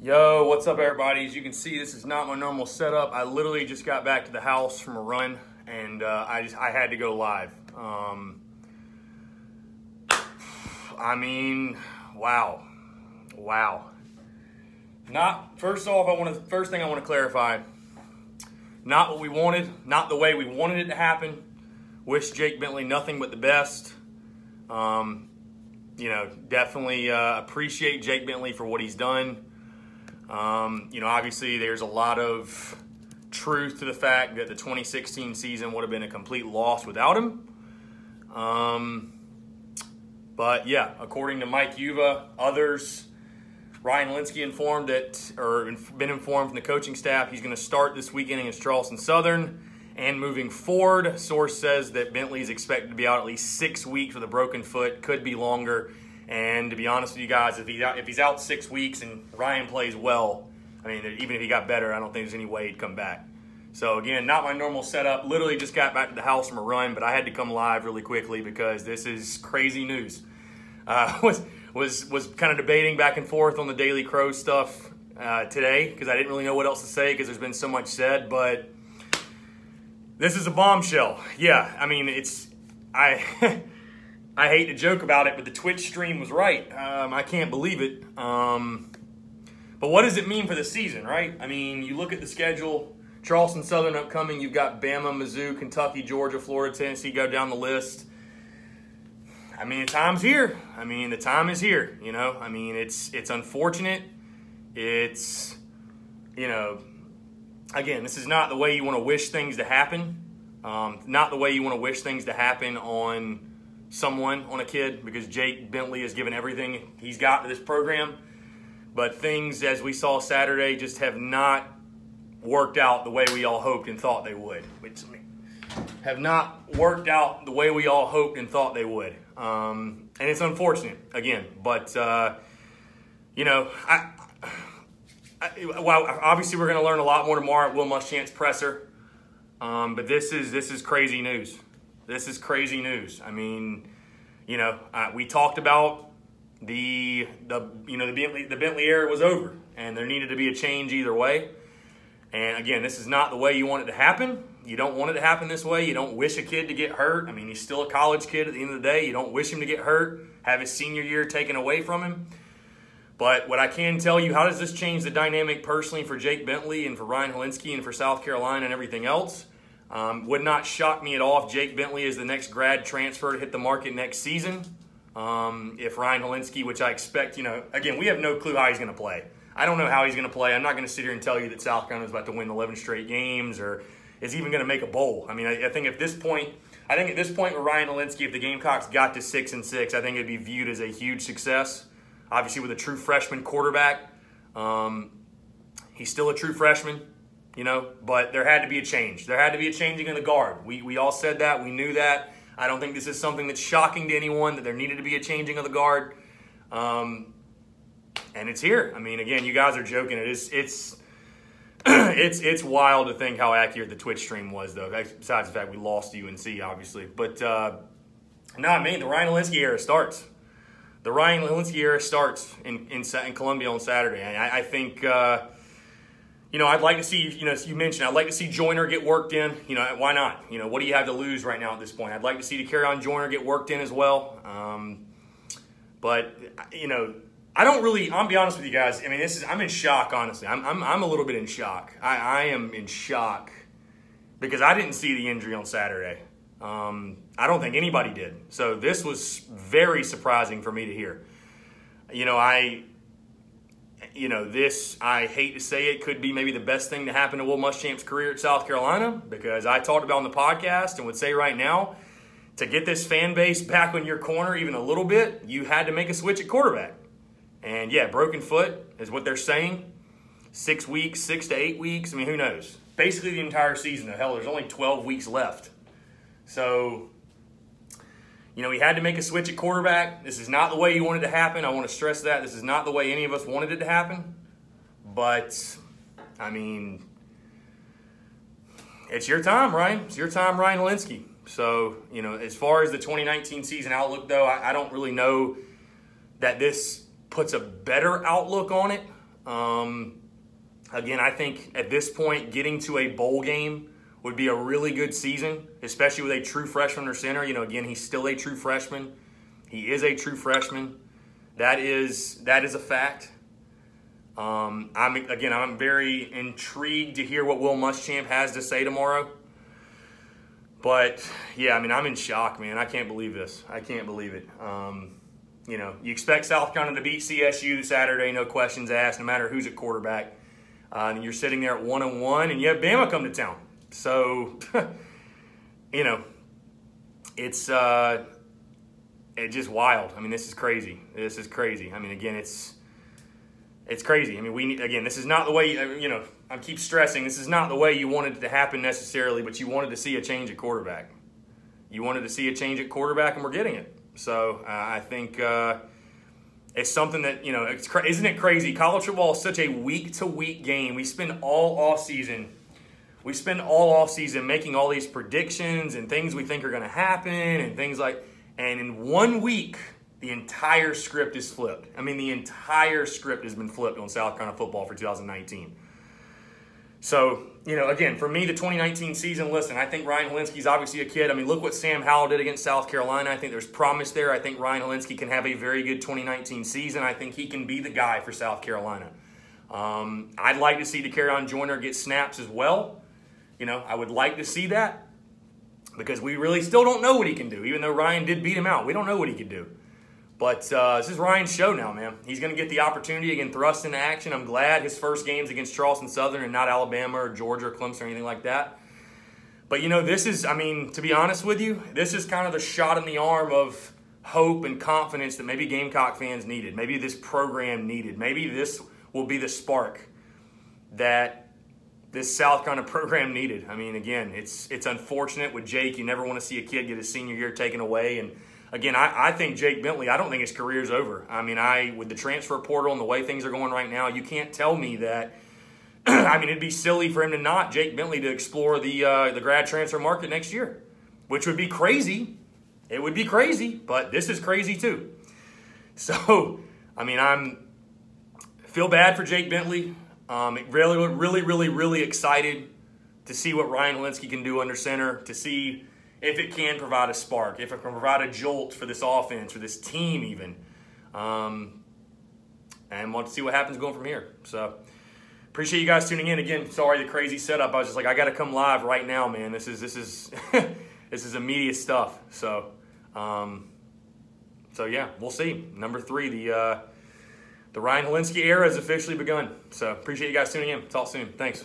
Yo, what's up, everybody? As you can see, this is not my normal setup. I literally just got back to the house from a run, and uh, I just I had to go live. Um, I mean, wow, wow. Not first off, I want to first thing I want to clarify. Not what we wanted, not the way we wanted it to happen. Wish Jake Bentley nothing but the best. Um, you know, definitely uh, appreciate Jake Bentley for what he's done. Um, you know, obviously, there's a lot of truth to the fact that the 2016 season would have been a complete loss without him. Um, but yeah, according to Mike Uva, others, Ryan Hilinski informed that, or been informed from the coaching staff, he's going to start this weekend against Charleston Southern. And moving forward, source says that Bentley is expected to be out at least six weeks with a broken foot, could be longer. And to be honest with you guys, if he's out, if he's out six weeks and Ryan plays well, I mean, even if he got better, I don't think there's any way he'd come back. So again, not my normal setup. Literally just got back to the house from a run, but I had to come live really quickly because this is crazy news. Uh, was was was kind of debating back and forth on the Daily Crow stuff uh, today because I didn't really know what else to say because there's been so much said. But this is a bombshell. Yeah, I mean it's I. I hate to joke about it, but the Twitch stream was right. Um, I can't believe it. Um, but what does it mean for the season, right? I mean, you look at the schedule. Charleston Southern upcoming. You've got Bama, Mizzou, Kentucky, Georgia, Florida, Tennessee. Go down the list. I mean, the time's here. I mean, the time is here. You know, I mean, it's it's unfortunate. It's you know, again, this is not the way you want to wish things to happen. Um, not the way you want to wish things to happen on someone, on a kid, because Jake Bentley has given everything he's got to this program. But things, as we saw Saturday, just have not worked out the way we all hoped and thought they would. Which have not worked out the way we all hoped and thought they would. Um, and it's unfortunate, again. But, uh, you know, I, I, well, obviously we're going to learn a lot more tomorrow at Will Muschamp's presser. Um, but this is this is crazy news. This is crazy news. I mean, you know, uh, we talked about the the you know the Bentley the Bentley era was over, and there needed to be a change either way. And again, this is not the way you want it to happen. You don't want it to happen this way. You don't wish a kid to get hurt. I mean, he's still a college kid at the end of the day. You don't wish him to get hurt, have his senior year taken away from him. But what I can tell you, how does this change the dynamic personally for Jake Bentley and for Ryan Hilinski and for South Carolina and everything else? Um, would not shock me at all if Jake Bentley is the next grad transfer to hit the market next season. Um, if Ryan Hilinski, which I expect, you know, again, we have no clue how he's going to play. I don't know how he's going to play. I'm not going to sit here and tell you that South Carolina is about to win 11 straight games or is even going to make a bowl. I mean, I, I, think at this point, I think at this point with Ryan Hilinski, if the Gamecocks got to six and six, I think it'd be viewed as a huge success. Obviously, with a true freshman quarterback, um, he's still a true freshman you know, but there had to be a change. There had to be a changing of the guard. We, we all said that. We knew that. I don't think this is something that's shocking to anyone that there needed to be a changing of the guard. Um, and it's here. I mean, again, you guys are joking. It is, it's, it's, it's wild to think how accurate the Twitch stream was, though. Besides the fact we lost UNC, obviously. But, uh, no, I mean, the Ryan Hilinski era starts. The Ryan Hilinski era starts in, in, in Columbia on Saturday. I, I think, uh, you know, I'd like to see, you know, as you mentioned, I'd like to see Joyner get worked in. You know, why not? You know, what do you have to lose right now at this point? I'd like to see Dakereon Joyner get worked in as well. Um, but, you know, I don't really, I'll be honest with you guys. I mean, this is, I'm in shock, honestly. I'm, I'm, I'm a little bit in shock. I, I am in shock because I didn't see the injury on Saturday. Um, I don't think anybody did. So this was very surprising for me to hear. You know, I, you know, this, I hate to say it, could be maybe the best thing to happen to Will Muschamp's career at South Carolina because I talked about on the podcast and would say right now, to get this fan base back on your corner even a little bit, you had to make a switch at quarterback. And yeah, broken foot is what they're saying. Six weeks, six to eight weeks. I mean, who knows? Basically, the entire season. Hell, there's only 12 weeks left. So you know, he had to make a switch at quarterback. This is not the way you wanted to happen. I want to stress that. This is not the way any of us wanted it to happen. But, I mean, it's your time, Ryan. It's your time, Ryan Hilinski. So, you know, as far as the 2019 season outlook, though, I, I don't really know that this puts a better outlook on it. Um, again, I think at this point, getting to a bowl game would be a really good season, especially with a true freshman or center. You know, again, he's still a true freshman. He is a true freshman. That is that is a fact. Um, I'm again, I'm very intrigued to hear what Will Muschamp has to say tomorrow. But yeah, I mean, I'm in shock, man. I can't believe this. I can't believe it. Um, you know, you expect South Carolina to beat CSU Saturday, no questions asked, no matter who's at quarterback. Uh, and you're sitting there at one and one, and you have Bama come to town. So, you know, it's uh, it's just wild. I mean, this is crazy. This is crazy. I mean, again, it's it's crazy. I mean, we again, this is not the way you know. I keep stressing this is not the way you wanted it to happen necessarily, but you wanted to see a change at quarterback. You wanted to see a change at quarterback, and we're getting it. So uh, I think uh, it's something that you know. It's isn't it crazy? College football is such a week to week game. We spend all off season. We spend all off season making all these predictions and things we think are going to happen and things like. And in one week, the entire script is flipped. I mean, the entire script has been flipped on South Carolina football for 2019. So, you know, again, for me, the 2019 season, listen, I think Ryan Hilinski's obviously a kid. I mean, look what Sam Howell did against South Carolina. I think there's promise there. I think Ryan Hilinski can have a very good 2019 season. I think he can be the guy for South Carolina. Um, I'd like to see Dakereon Joyner get snaps as well. You know, I would like to see that because we really still don't know what he can do. Even though Ryan did beat him out, we don't know what he can do. But uh, this is Ryan's show now, man. He's going to get the opportunity again, thrust into action. I'm glad his first game's against Charleston Southern and not Alabama or Georgia or Clemson or anything like that. But you know, this is, I mean, to be honest with you, this is kind of the shot in the arm of hope and confidence that maybe Gamecock fans needed. Maybe this program needed. Maybe this will be the spark that this South Carolina program needed. I mean, again, it's it's unfortunate with Jake. You never want to see a kid get his senior year taken away and again, I, I think Jake Bentley, I don't think his career's over. I mean, I with the transfer portal and the way things are going right now, you can't tell me that. I mean, it'd be silly for him to not Jake Bentley to explore the uh, the grad transfer market next year, which would be crazy. It would be crazy, but this is crazy too. So, I mean, I'm feel bad for Jake Bentley. Um, really, really, really, really excited to see what Ryan Hilinski can do under center. To see if it can provide a spark, if it can provide a jolt for this offense, for this team, even. Um, and want to see what happens going from here. So appreciate you guys tuning in again. Sorry the crazy setup. I was just like, I got to come live right now, man. This is this is this is immediate stuff. So um, so yeah, we'll see. Number three, the uh, the Ryan Hilinski era has officially begun. So appreciate you guys tuning in. Talk soon. Thanks.